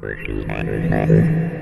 Questions, answers, matters.